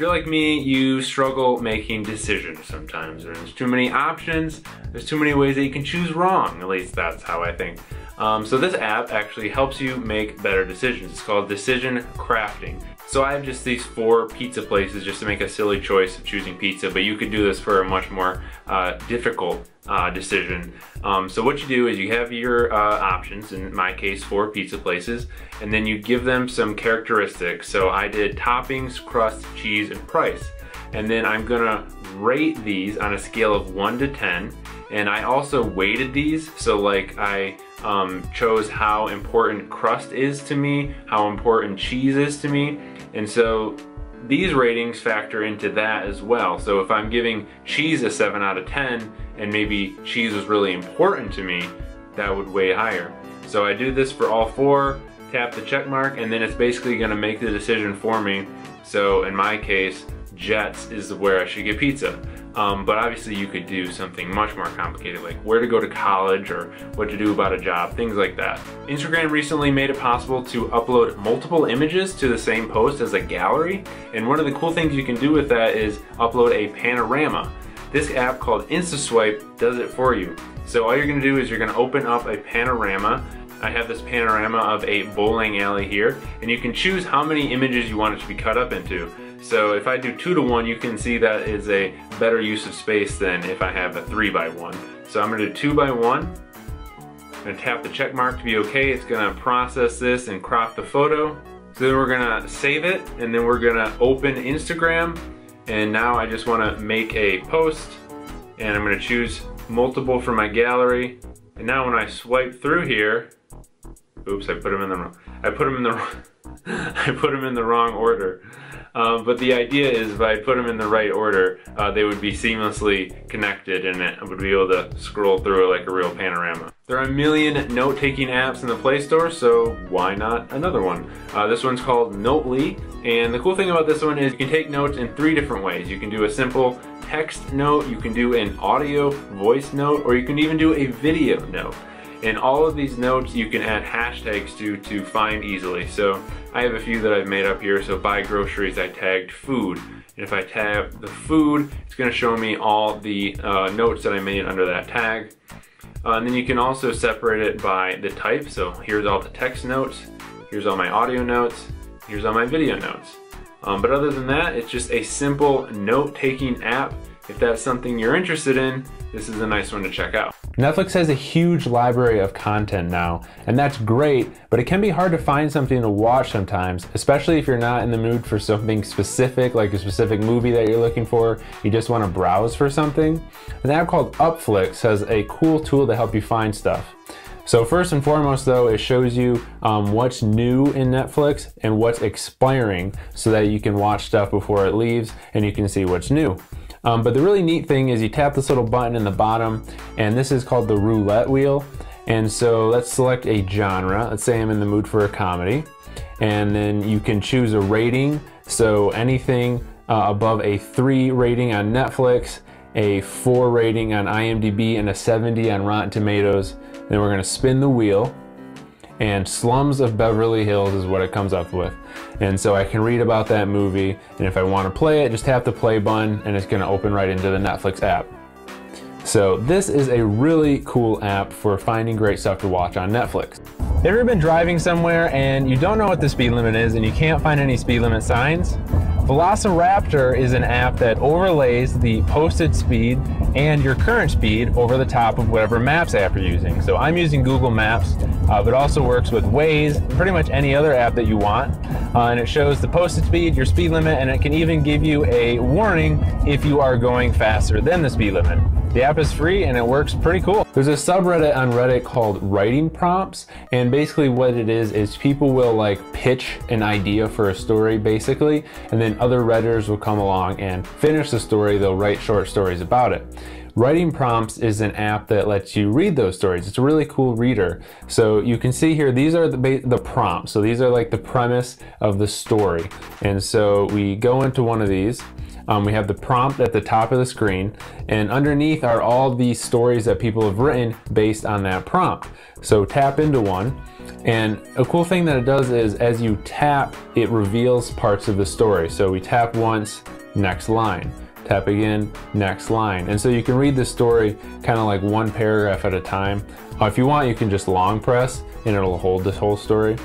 If you're like me, you struggle making decisions sometimes. There's too many options, there's too many ways that you can choose wrong. At least that's how I think. Um, so this app actually helps you make better decisions. It's called Decision Crafting. So I have just these four pizza places just to make a silly choice of choosing pizza, but you could do this for a much more uh, difficult uh, decision. Um, so what you do is you have your uh, options, in my case four pizza places, and then you give them some characteristics. So I did toppings, crust, cheese, and price. And then I'm gonna rate these on a scale of one to 10. And I also weighted these, so like I um, chose how important crust is to me, how important cheese is to me, and so these ratings factor into that as well. So if I'm giving cheese a 7 out of 10, and maybe cheese was really important to me, that would weigh higher. So I do this for all four, tap the check mark, and then it's basically gonna make the decision for me. So in my case, Jets is where I should get pizza. Um, but obviously you could do something much more complicated like where to go to college or what to do about a job, things like that. Instagram recently made it possible to upload multiple images to the same post as a gallery. And one of the cool things you can do with that is upload a panorama. This app called InstaSwipe does it for you. So all you're gonna do is you're gonna open up a panorama I have this panorama of a bowling alley here, and you can choose how many images you want it to be cut up into. So if I do two to one, you can see that is a better use of space than if I have a three by one. So I'm gonna do two by one. I'm gonna tap the check mark to be okay. It's gonna process this and crop the photo. So then we're gonna save it, and then we're gonna open Instagram. And now I just wanna make a post, and I'm gonna choose multiple from my gallery. And now when I swipe through here, Oops, I put them in the wrong. I put them in the wrong. I put them in the wrong order. Um, but the idea is if I put them in the right order, uh, they would be seamlessly connected and I would be able to scroll through it like a real panorama. There are a million note-taking apps in the Play Store, so why not another one? Uh, this one's called Notely, and the cool thing about this one is you can take notes in three different ways. You can do a simple text note, you can do an audio voice note, or you can even do a video note. And all of these notes you can add hashtags to to find easily. So I have a few that I've made up here. So buy groceries, I tagged food. And if I tab the food, it's gonna show me all the uh, notes that I made under that tag. Uh, and then you can also separate it by the type. So here's all the text notes, here's all my audio notes, here's all my video notes. Um, but other than that, it's just a simple note-taking app. If that's something you're interested in, this is a nice one to check out. Netflix has a huge library of content now, and that's great, but it can be hard to find something to watch sometimes, especially if you're not in the mood for something specific, like a specific movie that you're looking for, you just want to browse for something. An app called Upflix has a cool tool to help you find stuff. So first and foremost though, it shows you um, what's new in Netflix and what's expiring so that you can watch stuff before it leaves and you can see what's new. Um, but the really neat thing is you tap this little button in the bottom and this is called the roulette wheel. And so let's select a genre. Let's say I'm in the mood for a comedy. And then you can choose a rating. So anything uh, above a three rating on Netflix, a four rating on IMDb, and a 70 on Rotten Tomatoes. Then we're gonna spin the wheel and Slums of Beverly Hills is what it comes up with. And so I can read about that movie, and if I want to play it, just tap the play button, and it's going to open right into the Netflix app. So this is a really cool app for finding great stuff to watch on Netflix. Have you ever been driving somewhere and you don't know what the speed limit is and you can't find any speed limit signs? Velociraptor is an app that overlays the posted speed and your current speed over the top of whatever maps app you're using. So I'm using Google Maps, uh, but also works with Waze, pretty much any other app that you want. Uh, and it shows the posted speed, your speed limit, and it can even give you a warning if you are going faster than the speed limit. The app is free and it works pretty cool. There's a subreddit on Reddit called writing prompts and basically what it is is people will like pitch an idea for a story basically and then other redditors will come along and finish the story. They'll write short stories about it. Writing Prompts is an app that lets you read those stories. It's a really cool reader. So you can see here, these are the, the prompts. So these are like the premise of the story. And so we go into one of these um, we have the prompt at the top of the screen, and underneath are all the stories that people have written based on that prompt. So tap into one, And a cool thing that it does is as you tap, it reveals parts of the story. So we tap once, next line. Tap again, next line. And so you can read the story kind of like one paragraph at a time. Uh, if you want, you can just long press and it'll hold this whole story.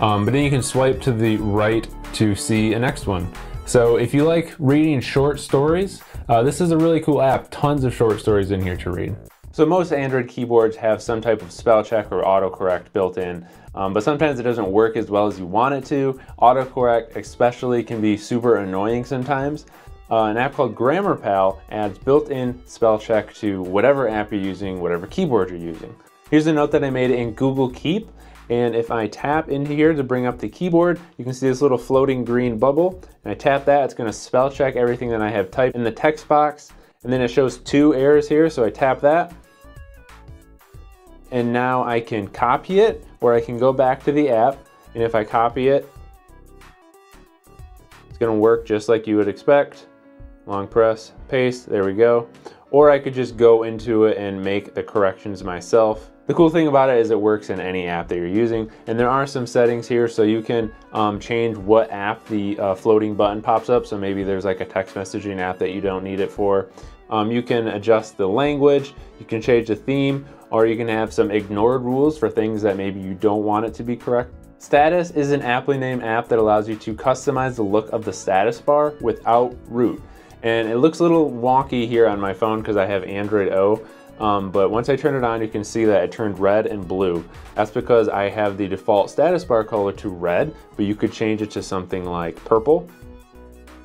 Um, but then you can swipe to the right to see a next one. So if you like reading short stories, uh, this is a really cool app. Tons of short stories in here to read. So most Android keyboards have some type of spell check or autocorrect built in, um, but sometimes it doesn't work as well as you want it to. Autocorrect especially can be super annoying sometimes. Uh, an app called GrammarPal adds built-in spell check to whatever app you're using, whatever keyboard you're using. Here's a note that I made in Google Keep. And if I tap into here to bring up the keyboard, you can see this little floating green bubble. And I tap that, it's gonna spell check everything that I have typed in the text box. And then it shows two errors here, so I tap that. And now I can copy it, or I can go back to the app. And if I copy it, it's gonna work just like you would expect. Long press, paste, there we go. Or I could just go into it and make the corrections myself. The cool thing about it is it works in any app that you're using and there are some settings here so you can um, change what app the uh, floating button pops up so maybe there's like a text messaging app that you don't need it for. Um, you can adjust the language, you can change the theme or you can have some ignored rules for things that maybe you don't want it to be correct. Status is an aptly named app that allows you to customize the look of the status bar without root. And it looks a little wonky here on my phone because I have Android O. Um, but once I turn it on, you can see that it turned red and blue. That's because I have the default status bar color to red, but you could change it to something like purple.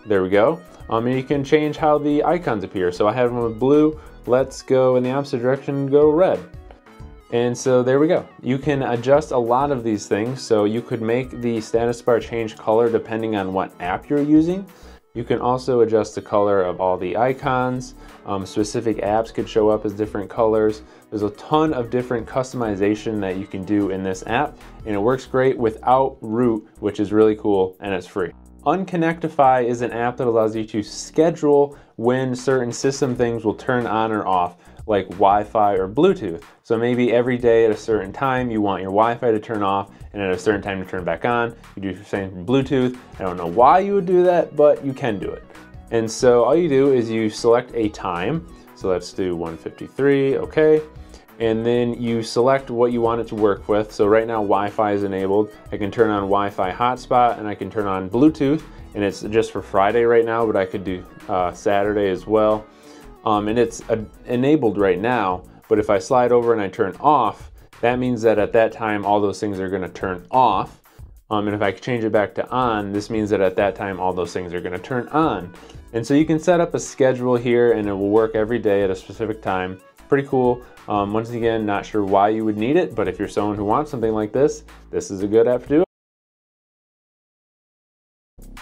There we go. Um, and you can change how the icons appear. So I have them with blue. Let's go in the opposite direction go red. And so there we go. You can adjust a lot of these things. So you could make the status bar change color depending on what app you're using. You can also adjust the color of all the icons. Um, specific apps could show up as different colors. There's a ton of different customization that you can do in this app and it works great without root, which is really cool and it's free. Unconnectify is an app that allows you to schedule when certain system things will turn on or off like Wi-Fi or Bluetooth. So maybe every day at a certain time you want your Wi-Fi to turn off and at a certain time to turn back on. You do the same for Bluetooth. I don't know why you would do that, but you can do it. And so all you do is you select a time. So let's do 153, okay. And then you select what you want it to work with. So right now Wi-Fi is enabled. I can turn on Wi-Fi hotspot and I can turn on Bluetooth and it's just for Friday right now, but I could do uh, Saturday as well um, and it's uh, enabled right now, but if I slide over and I turn off, that means that at that time all those things are gonna turn off. Um, and if I change it back to on, this means that at that time all those things are gonna turn on. And so you can set up a schedule here and it will work every day at a specific time. Pretty cool. Um, once again, not sure why you would need it, but if you're someone who wants something like this, this is a good app to do.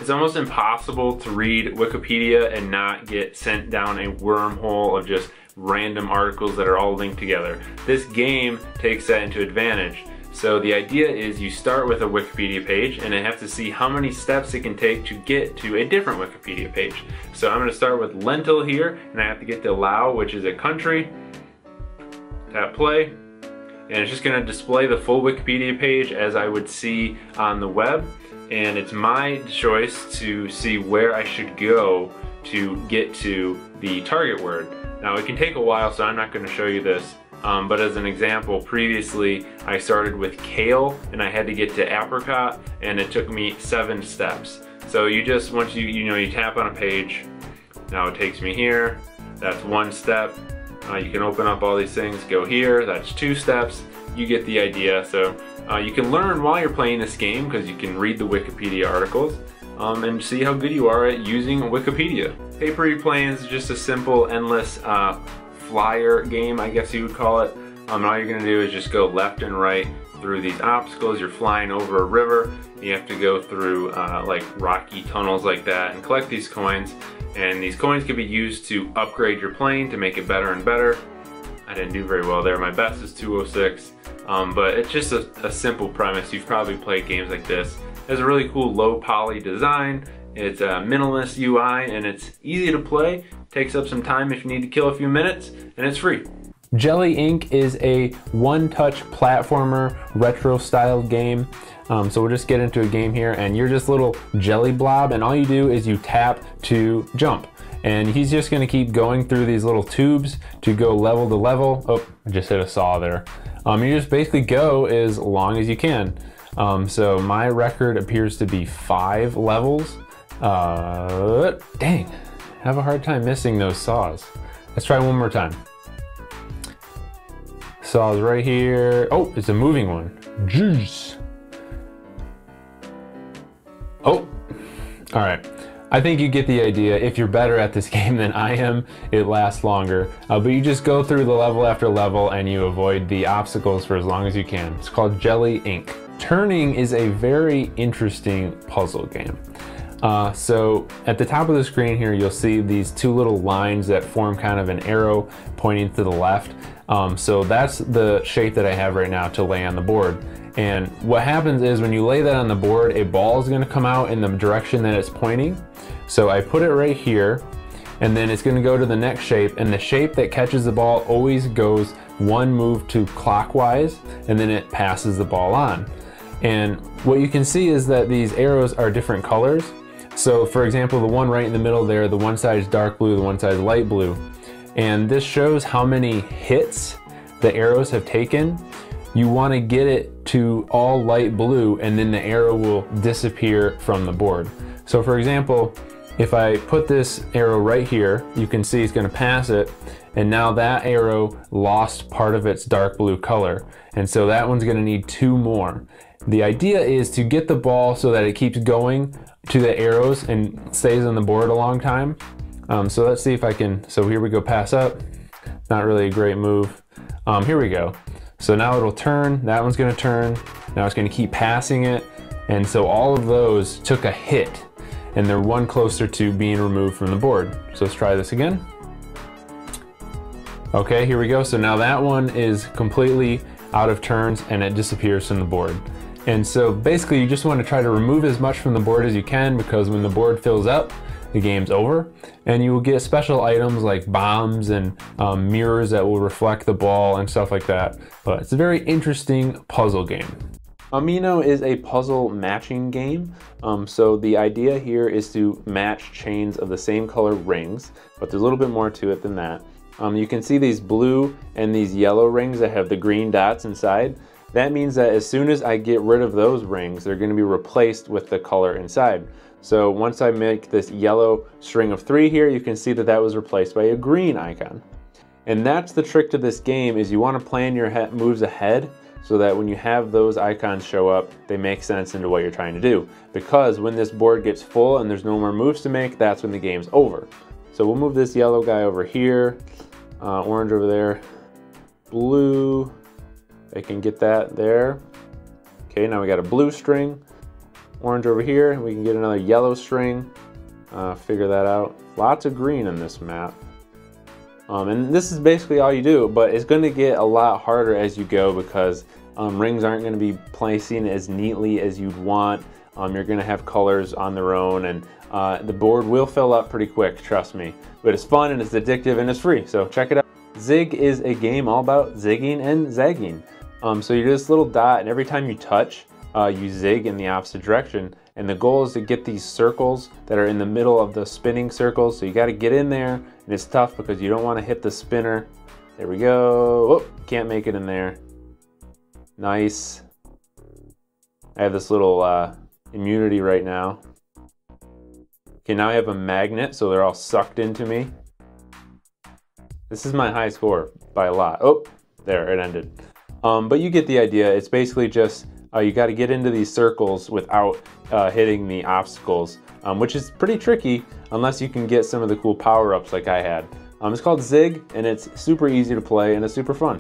It's almost impossible to read Wikipedia and not get sent down a wormhole of just random articles that are all linked together. This game takes that into advantage. So the idea is you start with a Wikipedia page and I have to see how many steps it can take to get to a different Wikipedia page. So I'm going to start with lentil here and I have to get to Lao, which is a country. Tap play. And it's just going to display the full Wikipedia page as I would see on the web and it's my choice to see where I should go to get to the target word. Now it can take a while so I'm not going to show you this um, but as an example previously I started with kale and I had to get to apricot and it took me seven steps. So you just once you you know you tap on a page now it takes me here that's one step uh, you can open up all these things go here that's two steps you get the idea so uh, you can learn while you're playing this game because you can read the Wikipedia articles um, and see how good you are at using Wikipedia. Papery Planes is just a simple, endless uh, flyer game, I guess you would call it. Um, all you're to do is just go left and right through these obstacles. You're flying over a river. You have to go through uh, like rocky tunnels like that and collect these coins. And these coins can be used to upgrade your plane to make it better and better. I didn't do very well there. My best is 206. Um, but it's just a, a, simple premise. You've probably played games like this. It has a really cool low poly design. It's a minimalist UI and it's easy to play. Takes up some time if you need to kill a few minutes and it's free. Jelly Inc. is a one-touch platformer retro style game. Um, so we'll just get into a game here and you're just little jelly blob and all you do is you tap to jump. And he's just gonna keep going through these little tubes to go level to level. Oh, I just hit a saw there. Um, you just basically go as long as you can. Um, so my record appears to be five levels. Uh, dang, I have a hard time missing those saws. Let's try one more time. Saws right here. Oh, it's a moving one. Juice. Oh, all right. I think you get the idea. If you're better at this game than I am, it lasts longer. Uh, but you just go through the level after level and you avoid the obstacles for as long as you can. It's called Jelly Inc. Turning is a very interesting puzzle game. Uh, so at the top of the screen here, you'll see these two little lines that form kind of an arrow pointing to the left. Um, so that's the shape that I have right now to lay on the board. And what happens is when you lay that on the board, a ball is gonna come out in the direction that it's pointing. So I put it right here, and then it's gonna go to the next shape, and the shape that catches the ball always goes one move to clockwise, and then it passes the ball on. And what you can see is that these arrows are different colors. So for example, the one right in the middle there, the one side is dark blue, the one side is light blue. And this shows how many hits the arrows have taken you want to get it to all light blue and then the arrow will disappear from the board. So for example, if I put this arrow right here, you can see it's going to pass it and now that arrow lost part of its dark blue color. And so that one's going to need two more. The idea is to get the ball so that it keeps going to the arrows and stays on the board a long time. Um, so let's see if I can, so here we go pass up. Not really a great move. Um, here we go. So now it'll turn, that one's gonna turn, now it's gonna keep passing it. And so all of those took a hit and they're one closer to being removed from the board. So let's try this again. Okay, here we go. So now that one is completely out of turns and it disappears from the board. And so basically you just want to try to remove as much from the board as you can because when the board fills up, the game's over. And you will get special items like bombs and um, mirrors that will reflect the ball and stuff like that. But it's a very interesting puzzle game. Amino is a puzzle matching game. Um, so the idea here is to match chains of the same color rings, but there's a little bit more to it than that. Um, you can see these blue and these yellow rings that have the green dots inside. That means that as soon as I get rid of those rings, they're gonna be replaced with the color inside. So once I make this yellow string of three here, you can see that that was replaced by a green icon. And that's the trick to this game is you want to plan your moves ahead so that when you have those icons show up, they make sense into what you're trying to do. Because when this board gets full and there's no more moves to make, that's when the game's over. So we'll move this yellow guy over here, uh, orange over there, blue, I can get that there. Okay, now we got a blue string orange over here. We can get another yellow string, uh, figure that out. Lots of green in this map. Um, and this is basically all you do, but it's going to get a lot harder as you go because um, rings aren't going to be placing as neatly as you'd want. Um, you're going to have colors on their own and uh, the board will fill up pretty quick, trust me. But it's fun and it's addictive and it's free, so check it out. Zig is a game all about zigging and zagging. Um, so you do this little dot and every time you touch, uh, you zig in the opposite direction. And the goal is to get these circles that are in the middle of the spinning circles. So you got to get in there and it's tough because you don't want to hit the spinner. There we go. Oh, can't make it in there. Nice. I have this little uh, immunity right now. Okay, now I have a magnet, so they're all sucked into me. This is my high score by a lot. Oh, there, it ended. Um, but you get the idea. It's basically just uh, you got to get into these circles without uh, hitting the obstacles, um, which is pretty tricky unless you can get some of the cool power-ups like I had. Um, it's called Zig, and it's super easy to play and it's super fun.